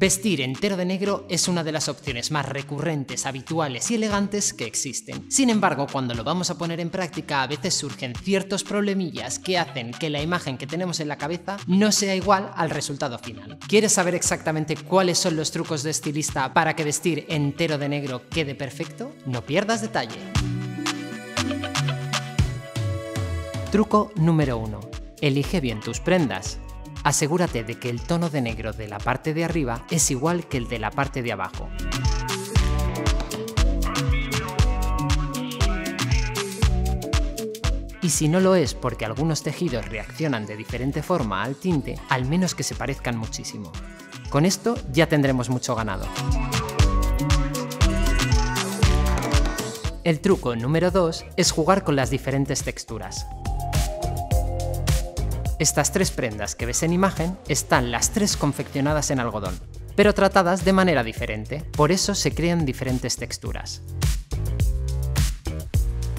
Vestir entero de negro es una de las opciones más recurrentes, habituales y elegantes que existen. Sin embargo, cuando lo vamos a poner en práctica a veces surgen ciertos problemillas que hacen que la imagen que tenemos en la cabeza no sea igual al resultado final. ¿Quieres saber exactamente cuáles son los trucos de estilista para que vestir entero de negro quede perfecto? No pierdas detalle. Truco número 1. Elige bien tus prendas. Asegúrate de que el tono de negro de la parte de arriba es igual que el de la parte de abajo. Y si no lo es porque algunos tejidos reaccionan de diferente forma al tinte, al menos que se parezcan muchísimo. Con esto ya tendremos mucho ganado. El truco número 2 es jugar con las diferentes texturas. Estas tres prendas que ves en imagen están las tres confeccionadas en algodón, pero tratadas de manera diferente, por eso se crean diferentes texturas.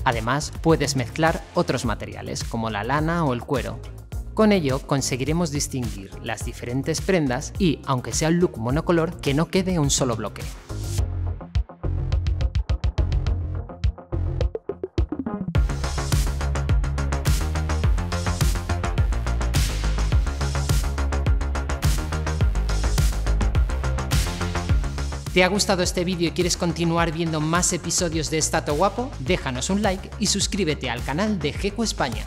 Además, puedes mezclar otros materiales como la lana o el cuero. Con ello conseguiremos distinguir las diferentes prendas y, aunque sea un look monocolor, que no quede un solo bloque. ¿Te ha gustado este vídeo y quieres continuar viendo más episodios de Estato Guapo? Déjanos un like y suscríbete al canal de Geco España.